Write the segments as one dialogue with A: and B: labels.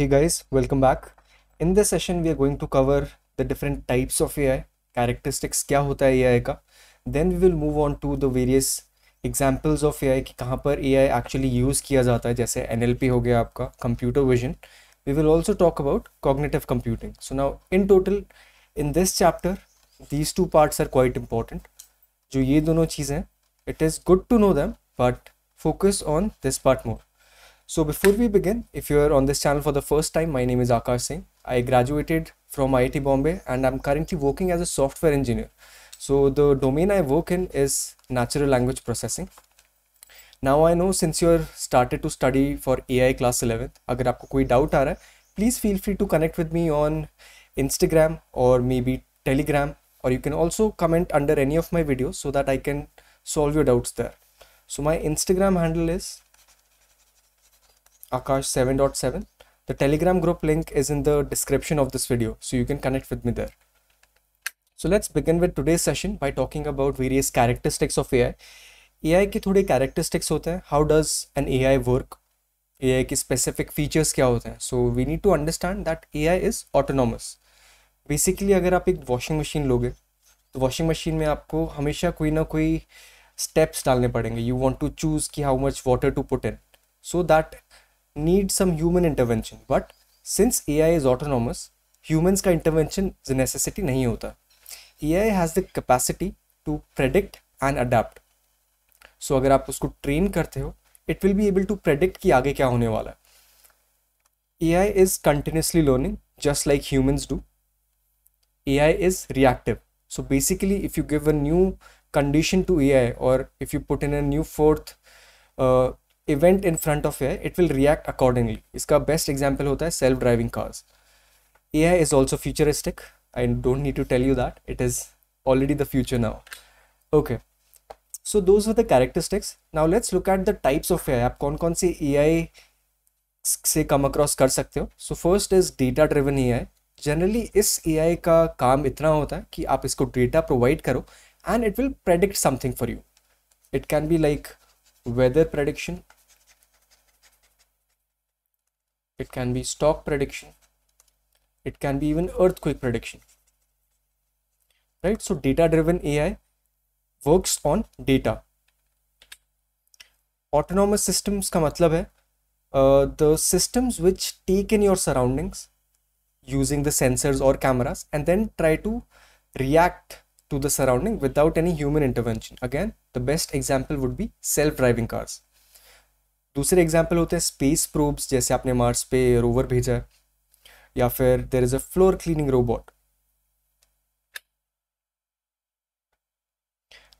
A: Hey guys, welcome back. In this session, we are going to cover the different types of AI, characteristics क्या होता है AI का. Then we will move on to the various examples of AI कि कहाँ पर AI actually use किया जाता है जैसे NLP हो गया आपका computer vision. We will also talk about cognitive computing. So now in total in this chapter these two parts are quite important. जो ये दोनों चीज़ें हैं it is good to know them but focus on this part more. So before we begin, if you are on this channel for the first time, my name is Aakash Singh. I graduated from IIT Bombay and I'm currently working as a software engineer. So the domain I work in is natural language processing. Now I know since you're started to study for AI class 11, अगर आपको कोई doubt please feel free to connect with me on Instagram or maybe Telegram or you can also comment under any of my videos so that I can solve your doubts there. So my Instagram handle is Akash 7.7. The Telegram group link is in the description of this video, so you can connect with me there. So let's begin with today's session by talking about various characteristics of AI. AI के थोड़े characteristics होते हैं. How does an AI work? AI के specific features क्या होते हैं? So we need to understand that AI is autonomous. Basically अगर आप एक washing machine लोगे तो washing machine में आपको हमेशा कोई ना कोई steps डालने पड़ेंगे. You want to choose कि how much water to put in. So that need some human intervention but since AI is autonomous humans का intervention is a necessity नहीं होता AI has the capacity to predict and adapt so अगर आप उसको train करते हो it will be able to predict कि आगे क्या होने वाला है AI is continuously learning just like humans do AI is reactive so basically if you give a new condition to AI or if you put in a new fourth uh, event in front of a it will react accordingly इसका best example होता है self driving cars A I is also futuristic I don't need to tell you that it is already the future now okay so those are the characteristics now let's look at the types of A I आप कौन कौन से ए आई से come across कर सकते हो? So first is data driven A I generally इस A आई का काम इतना होता है कि आप इसको डेटा प्रोवाइड करो and it will predict something for you it can be like weather prediction it can be stock prediction. It can be even earthquake prediction. Right? So data driven ai works on data. Autonomous systems ka matlab hai uh, the systems which take in your surroundings using the sensors or cameras and then try to react to the surrounding without any human intervention. Again the best example would be self driving cars दूसरे example होते हैं space probes जैसे आपने Mars पे rover भेजा है, या फिर there is a floor cleaning robot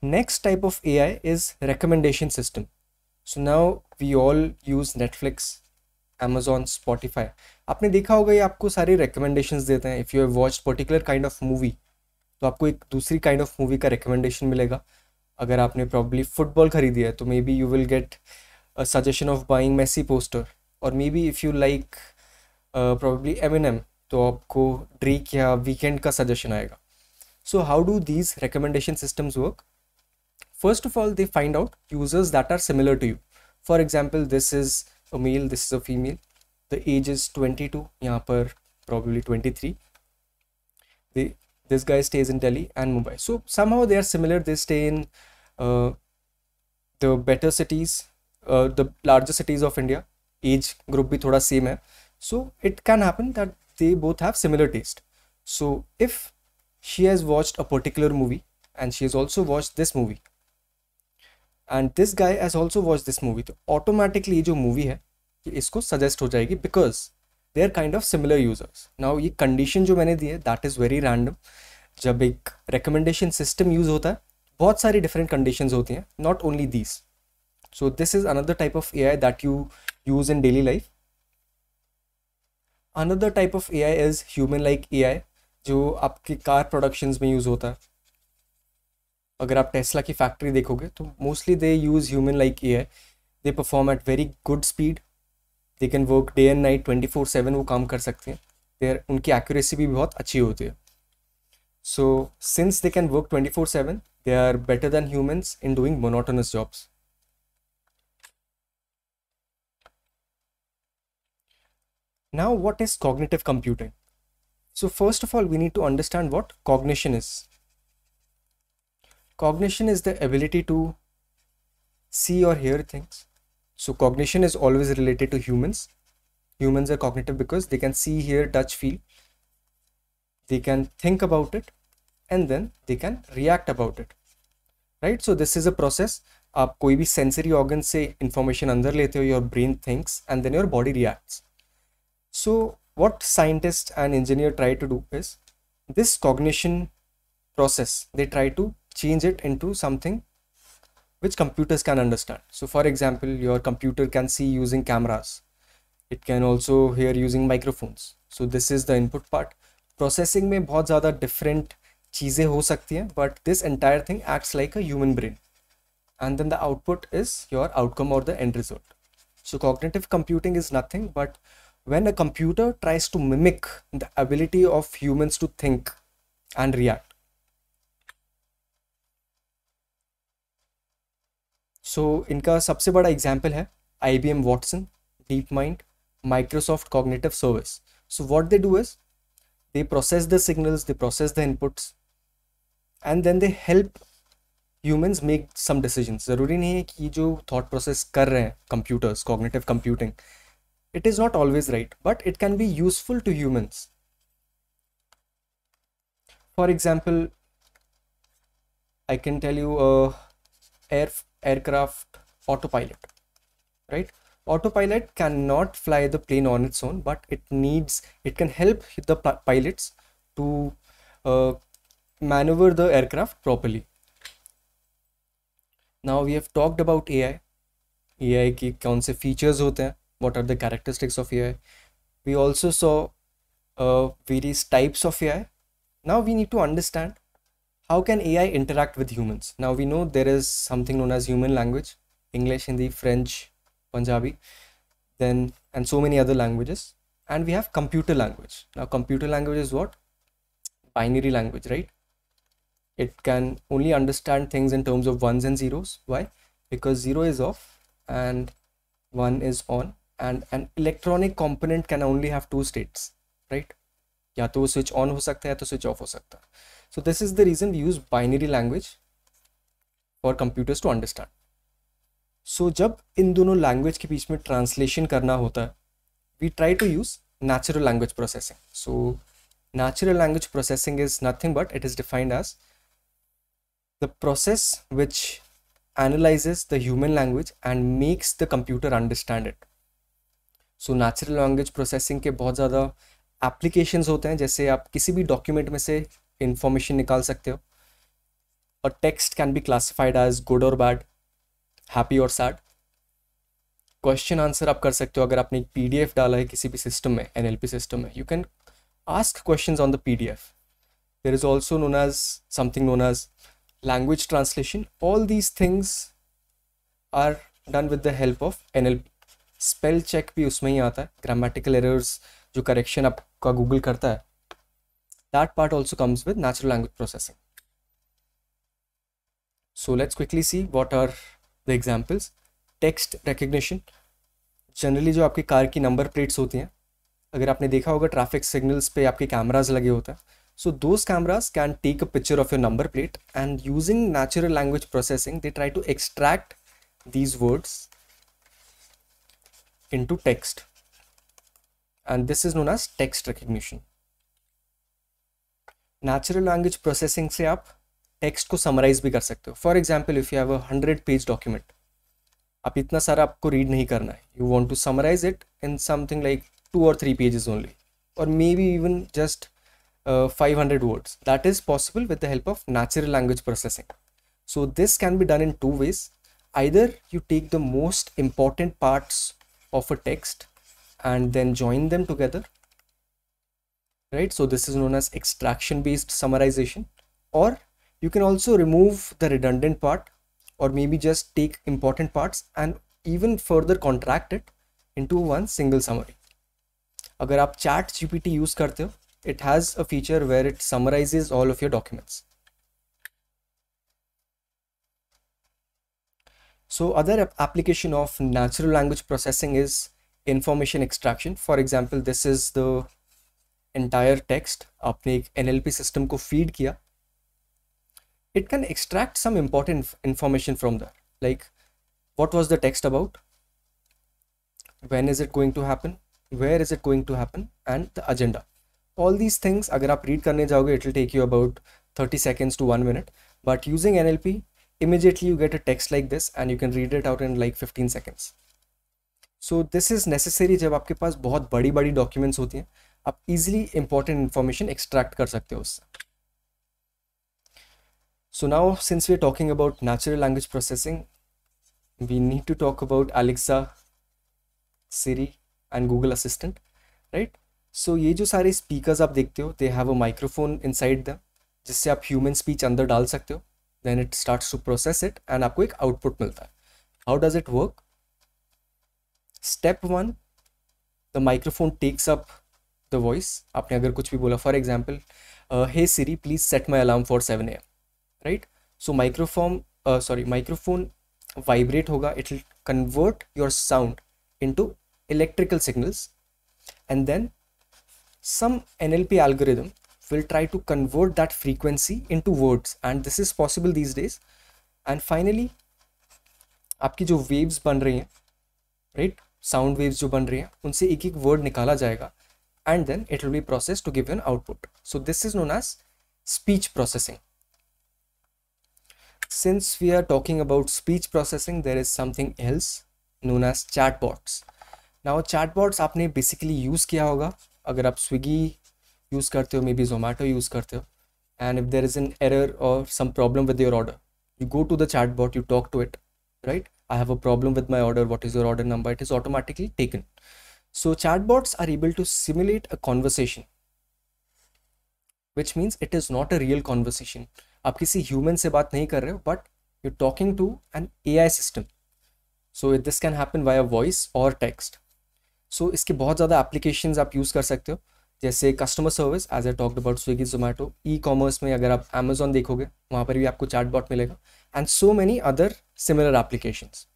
A: next type of A I is recommendation system so now we all use Netflix Amazon Spotify आपने देखा होगा ये आपको सारे रिकमेंडेशन देते हैं. If you have watch particular kind of movie तो आपको एक दूसरी काइंड ऑफ़ मूवी का रिकमेंडेशन मिलेगा. अगर आपने प्रॉब्ली फुटबॉल खरीदी है तो maybe you will get a suggestion of buying Messi poster or maybe if you like uh, probably Eminem तो आपको ड्रेक या वीकेंड का सजेशन आएगा so how do these recommendation systems work first of all they find out users that are similar to you for example this is a male this is a female the age is twenty two यहाँ पर probably twenty three this guy stays in Delhi and Mumbai. So somehow they are similar. They stay in uh, the better cities the largest cities of India age group भी थोड़ा same है. So it can happen that they both have similar taste so if she has watched a particular movie and she has also watch this movie and this guy has also watch this movie तो automatically जो movie है इसको suggest हो जाएगी because they are kind of similar users now ये condition जो मैंने दी है दैट इज़ वेरी रैंडम जब एक रिकमेंडेशन सिस्टम यूज़ होता है, बहुत सारी डिफरेंट कंडीशन होती हैं not only these so this is another type of ai that you use in daily life. Another type of ai is human like ai जो आपके कार प्रोडक्शंस में use होता है। अगर आप टेस्ला की फैक्ट्री देखोगे तो mostly they use human like A I they perform at very good speed they can work day and night twenty four seven वो काम कर सकते हैं। देर उनकी एक्यूरेसी भी बहुत अच्छी होती है। So since they can work twenty four seven they are better than humans in doing monotonous jobs Now, what is cognitive computing? So first of all, we need to understand what cognition is. Cognition is the ability to see or hear things. So cognition is always related to humans. Humans are cognitive because they can see, hear, touch, feel. They can think about it and then they can react about it. Right? So this is a process. आप कोई भी sensory organ से information अंदर लेते हो your brain thinks and then your body reacts. So what scientists and engineer try to do is this cognition process they try to change it into something which computers can understand so for example your computer can see using cameras it can also hear using microphones so this is the input part processing में बहुत ज़्यादा different चीज़ें हो सकती हैं but this entire thing acts like a human brain and then the output is your outcome or the end result so cognitive computing is nothing but when a computer tries to mimic the ability of humans to think and react. So इनका सबसे बड़ा example है आई B M Watson deep mind Microsoft cognitive service so what they do is they process the signals they process the inputs and then they help humans make some decisions ज़रूरी नहीं है कि जो thought process कर रहे हैं computers cognitive computing it is not always right, but it can be useful to humans. For example, I can tell you a air, aircraft autopilot, right? Autopilot cannot fly the plane on its own, but it needs, it can help the pilots to uh, maneuver the aircraft properly. Now we have talked about AI. AI की कौन से features होते हैं what are the characteristics of AI. We also saw uh, various types of AI. Now we need to understand how can AI interact with humans. Now we know there is something known as human language, English, Hindi, French, Punjabi, then and so many other languages. And we have computer language. Now computer language is what? Binary language, right? It can only understand things in terms of ones and zeros. Why? Because zero is off and one is on and an electronic component can only have two states right या तो switch on हो सकता है तो switch off हो सकता है so this is the reason we use binary language for computers to understand so जब इन दोनों language के बीच में translation करना होता है we try to use natural language processing so natural language processing is nothing but it is defined as the process which analyzes the human language and makes the computer understand it So natural language processing के बहुत ज़्यादा applications होते हैं, जैसे आप किसी भी document में से इंफॉर्मेशन निकाल सकते हो। और text can be classified as good और बैड हैप्पी और सैड क्वेश्चन आंसर आप कर सकते हो अगर आपने एक पीडीएफ डाला है किसी भी सिस्टम में एनएलपी सिस्टम में you can ask question on the P D F there is also known as something known as language translation all these things are done with the help of N L P spell check भी उसमें ही आता है grammatical errors जो correction आपका Google करता है that part also comes with natural language processing so let's quickly see what are the examples text recognition generally जो आपकी कार की नंबर प्लेट्स होती हैं, अगर आपने देखा होगा ट्रैफ़िक सिग्नल्स पे आपके कैमराज लगे होते हैं so those cameras can take a picture of your number plate and using natural language processing they try to extract these words into text and this is known as text recognition natural language processing से आप text को summarise भी कर सकते हो for example if you have a hundred page document आप इतना सारा आपको रीड नहीं करना है you want to summarise it in something like to और थ्री पेजेस ओनली और may be even just five hundred words that is possible with the help of natural language processing so this can be done in two ways either you take the most important parts of a text and then join them together right so this is known as extraction based summarization or you can also remove the redundant part or maybe just take important parts and even further contract it into one single summary अगर आप chat gpt use करते हो it has a feature where it summarizes all of your documents So other application of natural language processing is information extraction for example this is the entire text आपने एक NLP system को feed किया it can extract some important information from there like what was the text about when is it going to happen where is it going to happen and the agenda all these things अगर आप read करने जाओगे it will take you about 30 seconds to 1 minute but using NLP immediately you get a text like this and you can read it out in like 15 seconds so this is necessary जब आपके पास बहुत बड़ी बड़ी documents होती हैं आप easily important information extract कर सकते हो उससे so now since we're talking about natural language processing we need to talk about Alexa Siri and Google Assistant right so ये जो सारे speakers आप देखते हो they have a microphone inside them जिससे आप human speech अंदर डाल सकते हो then it starts to process it and आपको एक आउटपुट मिलता है। How does it work step one the microphone takes up the voice आपने अगर कुछ भी बोला for example hey Siri please set my alarm for seven A M right so microphone sorry microphone vibrate होगा। It will convert your sound in into electrical signals and then some NLP algorithm will try to convert that frequency into words and this is possible these days and finally आपकी जो waves बन रही हैं right sound waves जो बन रही हैं उनसे एक एक word निकाला जाएगा and then it will be processed to give you an output so this is known as speech processing since we are talking about speech processing there is something else known as chatbots now chatbots आपने basically use किया होगा अगर आप Swiggy use करते हो may be Zomato use करते हो. And if there is an error और some problem with your order you go to the chat bot you talk to it right I have a problem with my order what is your order number it is automatically taken so chat bots are able to simulate a conversation which means it is not a real conversation आप किसी human से बात नहीं कर रहे हो but you talking to an A I system so it this can happen via a voice और text so इसके बहुत ज़्यादा एप्लीकेशन आप यूज़ कर सकते हो। जैसे customer service as I talked about Swiggy Zomato e commerce में अगर आप अमेजोन देखोगे, वहाँ पर भी आपको चैट बॉट मिलेगा and so many other similar applications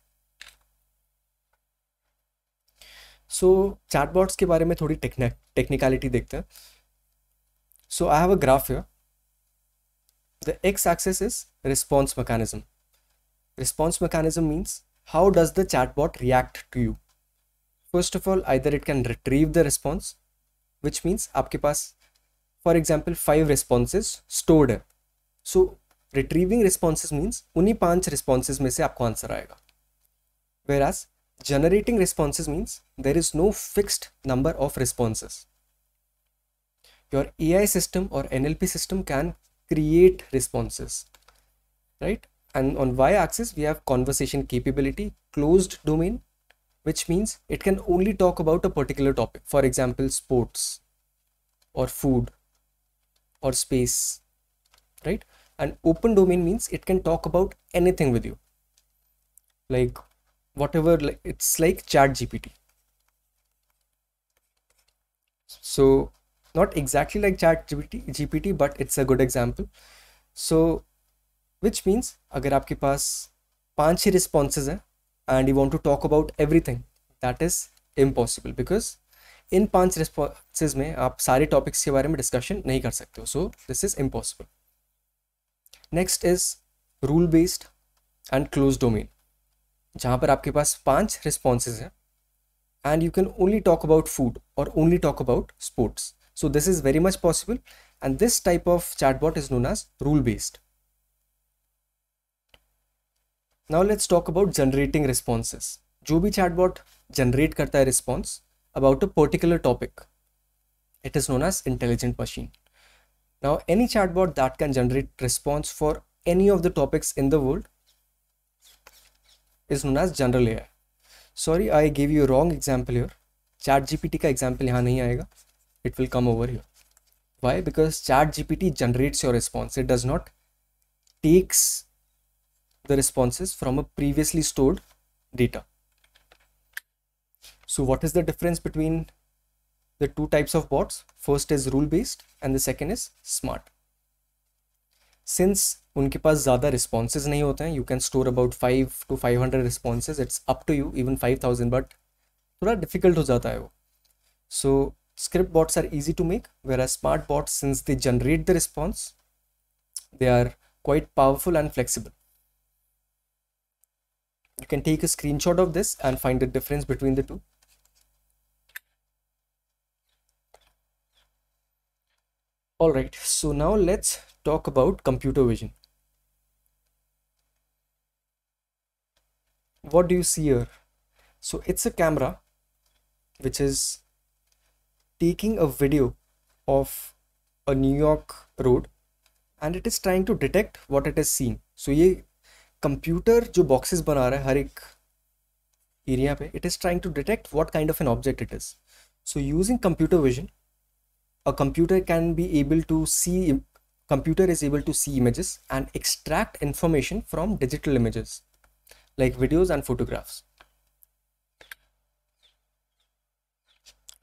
A: so chatbots के बारे में थोड़ी टेक्निकलिटी देखते हैं. So I have a graph here the X axis is response mechanism response mechanism means how does the chatbot react to you? First of all, either it can retrieve the response which means आपके पास for example five responses stored है so retrieving responses means उन्हीं पांच responses में से आपको answer आएगा whereas generating responses means there is no fixed number of responses your AI system or NLP system can create responses right and on y-axis we have conversation capability closed domain which means it can only talk about a particular topic. For example, sports or food or space, right? And open domain means it can talk about anything with you. Like whatever, like it's like chat GPT. So not exactly like chat GPT, GPT, but it's a good example. So which means अगर आपके पास पांच ही responses हैं and you want to talk about everything that is impossible because इन पांच responses में आप सारे topics के बारे में डिस्कशन नहीं कर सकते हो सो this is impossible next is rule based and close domain जहाँ पर आपके पास पांच रिस्पॉन्सेज हैं and you can only talk about food और only talk about sports so this is very much possible and this type of chatbot is known as rule based now let's talk about generating responses जो भी chatbot generate करता है response about a particular topic it is known as intelligent machine now any chatbot that can generate response for any of the topics in the world is known as general AI sorry I give you wrong example your chat G P T का example यहाँ नहीं आएगा. It will come over your why because chat G P T generates your response it does not takes the responses from a previously stored data. So what is the difference between the two types of bots? First is rule based and the second is smart. Since उनके पास ज़्यादा responses नहीं होते हैं you can store about 5 to 500 responses it's up to you even 5000 but थोड़ा difficult हो जाता है वो सो script bots are easy to make whereas smart bots since they generate the response they are quite powerful and flexible you can take a screenshot of this and find the difference between the two. All right so now let's talk about computer vision. What do you see here? So it's a camera which is taking a video of a New York road and it is trying to detect what it is seeing. So computer जो boxes बना रहा है हर एक area पे it is trying to detect what kind of an object it is so using computer vision a computer can be able to see computer is able to see images and extract information from digital images like videos and photographs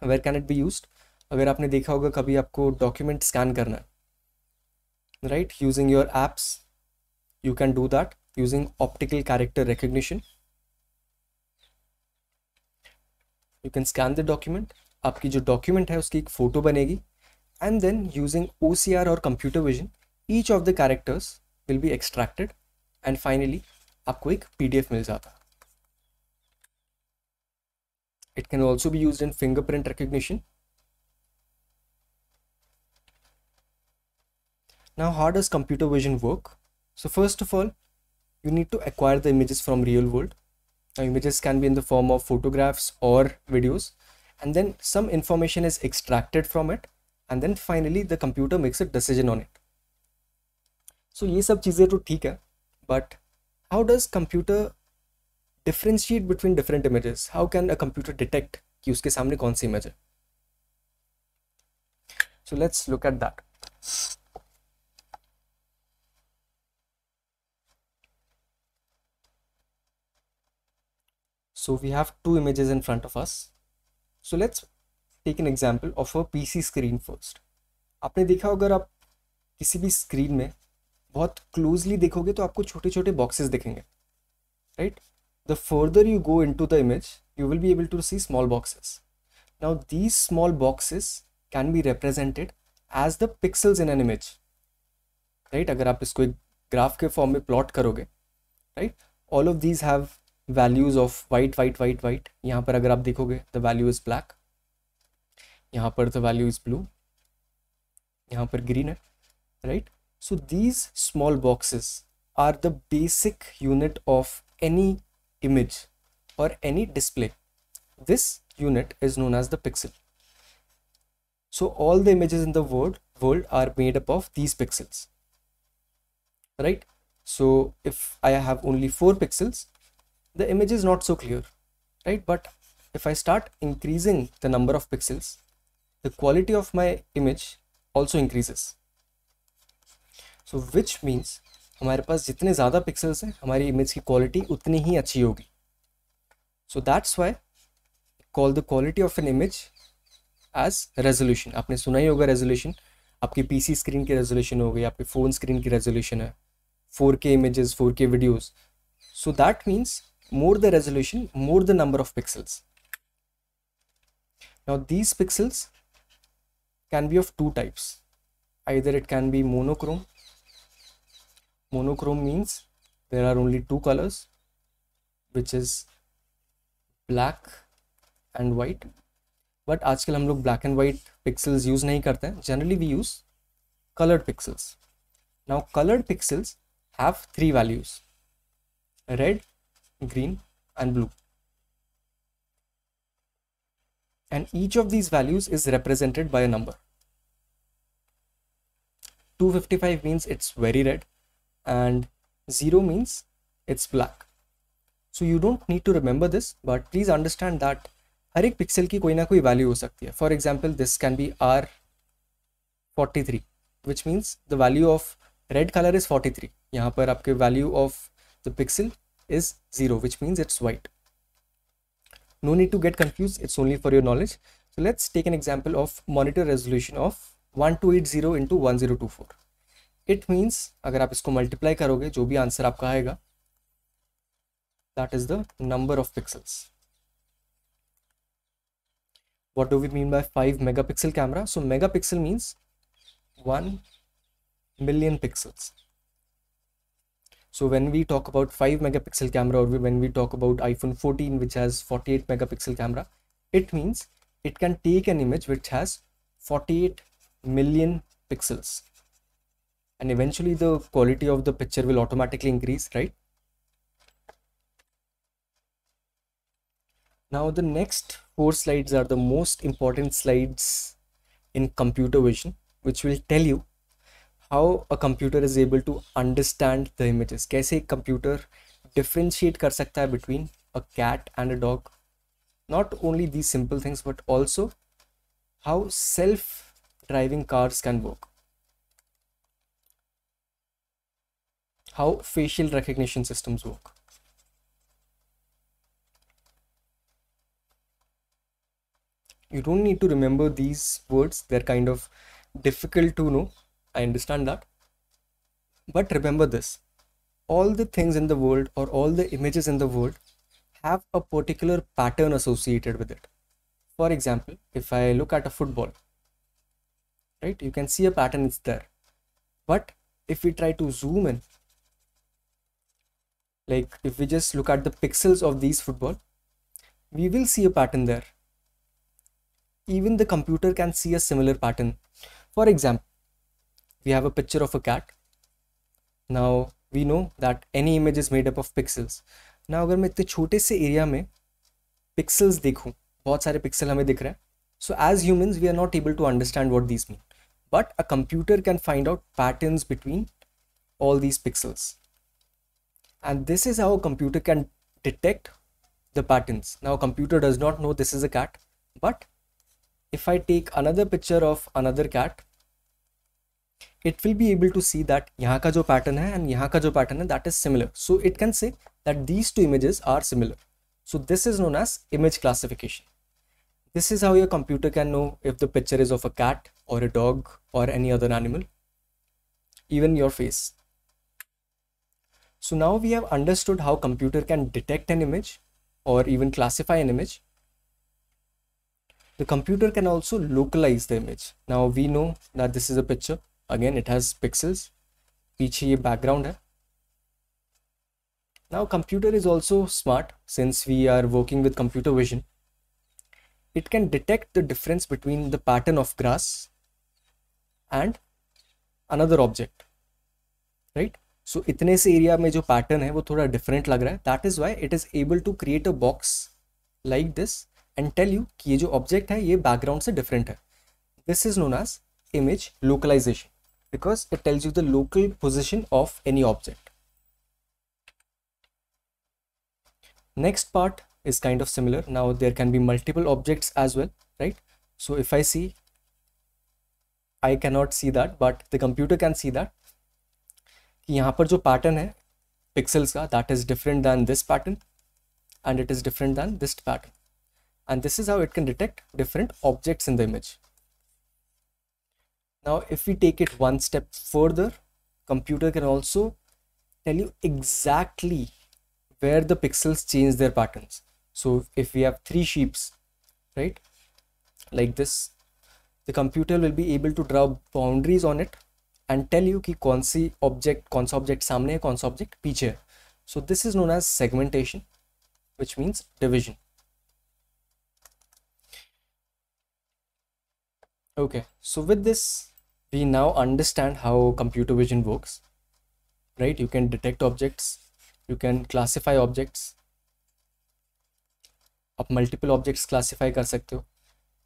A: where can it be use अगर आपने देखा होगा, कभी आपको document scan करना है right using your apps you can do that using optical character recognition you can scan the document आपकी जो डॉक्यूमेंट है उसकी एक फ़ोटो बनेगी and then using O C R और computer vision each of the characters will be extracted and finally आपको एक P D F मिल जाता it can also be use in fingerprint recognition Now, how does computer vision work? So first of all, you need to acquire the images from real world. Now, images can be in the form of photographs or videos and then some information is extracted from it and then finally the computer makes a decision on it. So ye sab cheeze to theek hai but how does computer differentiate between different images? How can a computer detect ki uske samne kaun si image hai so let's look at that. So we have two images in front of us. So let's take an example of a PC screen first. आपने देखा अगर आप किसी भी screen में बहुत closely देखोगे तो आपको छोटे छोटे बॉक्सेस दिखेंगे right the further you go in to the image you will be able to see small boxes now these small boxes can be represented as the pixels in an image right अगर आप इसको एक graph के form में plot करोगे right all of these have values of white white white white यहाँ पर अगर आप देखोगे द वैल्यू इज ब्लैक यहाँ पर द वैल्यू इज ब्लू यहाँ पर ग्रीन है right so these small boxes are the basic unit of any image और any display this unit is known as the pixel so all the images in the world world are made up of these pixels right so if i have only four pixels the image is not so clear, right? But if i start increasing the number of pixels, the quality of my image also increases. So, which means, हमारे पास जितने ज़्यादा pixels हैं, हमारी image की quality उतनी ही अच्छी होगी। So that's why call the quality of an image as resolution आपने सुना ही होगा रेजोल्यूशन आपकी पी सी स्क्रीन की रेजोल्यूशन हो गई, आपके फ़ोन स्क्रीन की रेजोल्यूशन है। Four K image four K videos so that means more the resolution more the number of pixels now these pixels can be of two types either it can be monochrome monochrome means there are only two colors which is black and white but आजकल हम लोग black and white pixels use नहीं करते हैं generally we use colored pixels now colored pixels have three values red green and blue and each of these values is represented by a number 255 means it's very red and 0 means it's black so you don't need to remember this but please understand that हर एक pixel की कोई ना कोई value हो सकती है for example this can be are 43 which means the value of red color is 43 यहाँ पर आपके value of the pixel is 0 which means it's white no need to get confused it's only for your knowledge so let's take an example of monitor resolution of 1280 into 1024 it means अगर आप इसको multiply करोगे जो भी answer आपका आएगा that is the number of pixels what do we mean by 5 megapixel camera so megapixel means 1 million pixels so when we talk about 5 megapixel camera or when we talk about iphone 14 which has 48 megapixel camera it means it can take an image which has 48 million pixels. And eventually the quality of the picture will automatically increase right? Now the next four slides are the most important slides in computer vision which will tell you how a computer is able to understand the images कैसे एक computer differentiate कर सकता है between a cat and a dog not only these simple things but also how self driving cars can work how facial recognition systems work you don't need to remember these words they're kind of difficult to know i understand that. But remember this. All the things in the world or all the images in the world have a particular pattern associated with it. For example if i look at a football right you can see a pattern is there. But if we try to zoom in like if we just look at the pixels of these football we will see a pattern there. Even the computer can see a similar pattern. For example, we have a picture of a cat. Now we know that any image is made up of pixels. Now अगर मैं इतने छोटे से area में pixels देखूं बहुत सारे pixel हमें दिख रहे हैं so as humans we are not able to understand what these mean but a computer can find out patterns between all these pixels and this is how a computer can detect the patterns now a computer does not know this is a cat but if I take another picture of another cat it will be able to see that यहाँ का जो pattern है and यहाँ का जो pattern है that is similar so it can say that these two images are similar so this is known as image classification this is how your computer can know if the picture is of a cat or a dog or any other animal even your face so now we have understood how computer can detect an image or even classify an image the computer can also localize the image. Now we know that this is a picture. Again, it has pixels. पीछे ये background है. Now computer is also smart since we are working with computer vision. It can detect the difference between the pattern of grass and another object. Right? So इतने से area में जो pattern है वो थोड़ा different लग रहा है. That is why it is able to create a box like this and tell you कि ये जो ऑब्जेक्ट है ये बैकग्राउंड से डिफरेंट है this is known as image localisation because it tells you the local position of any object. Next part is kind of similar. Now there can be multiple objects as well, right? So if I see, I cannot see that, but the computer can see that. कि यहाँ पर जो pattern है pixels का that is different than this pattern and it is different than this pattern and this is how it can detect different objects in the image. Now, if we take it one step further, computer can also tell you exactly where the pixels change their patterns. So if we have three sheeps, right, like this, the computer will be able to draw boundaries on it and tell you ki kaun object kaun object samne hai kaun object piche hai. So this is known as segmentation, which means division. Okay, so with this we now understand how computer vision works, right? You can detect objects, you can classify objects. आप multiple objects classify कर सकते हो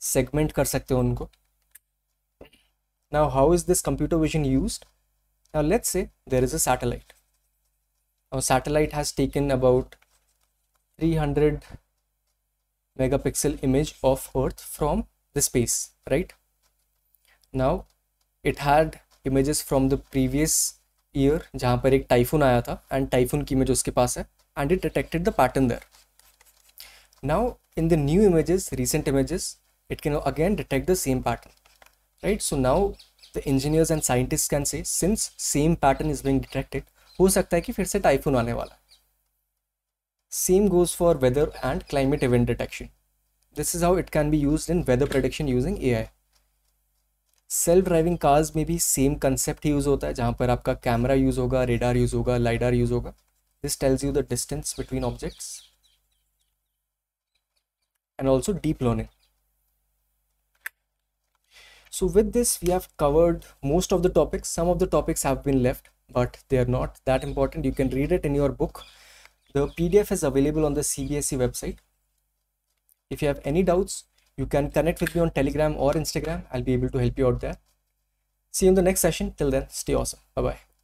A: segment कर सकते हो उनको now how is this computer vision used now let's say there is a satellite our satellite has taken about 300 megapixel image of earth from the space right now it had images from the previous year जहाँ पर एक typhoon आया था and typhoon की image उसके पास है and it detected the pattern there now in the new images recent image it can again detect the same pattern right so now the engineers and scientist can say since same pattern is being detected हो सकता है कि फिर से typhoon आने वाला same goes for weather and climate event detection this is how it can be use in weather prediction using A I self driving cars में भी सेम कंसेप्ट यूज़ होता है, जहाँ पर आपका कैमरा यूज़ होगा रेडार यूज़ होगा lidar use होगा। This tells you the distance between objects and also deep learning so with this we have covered most of the topics some of the topics have been left but they are not that important you can read it in your book the P D F is available on the C B S E website if you have any doubts you can connect with me on Telegram or Instagram. I'll be able to help you out there. See you in the next session. Till then, stay awesome. Bye bye.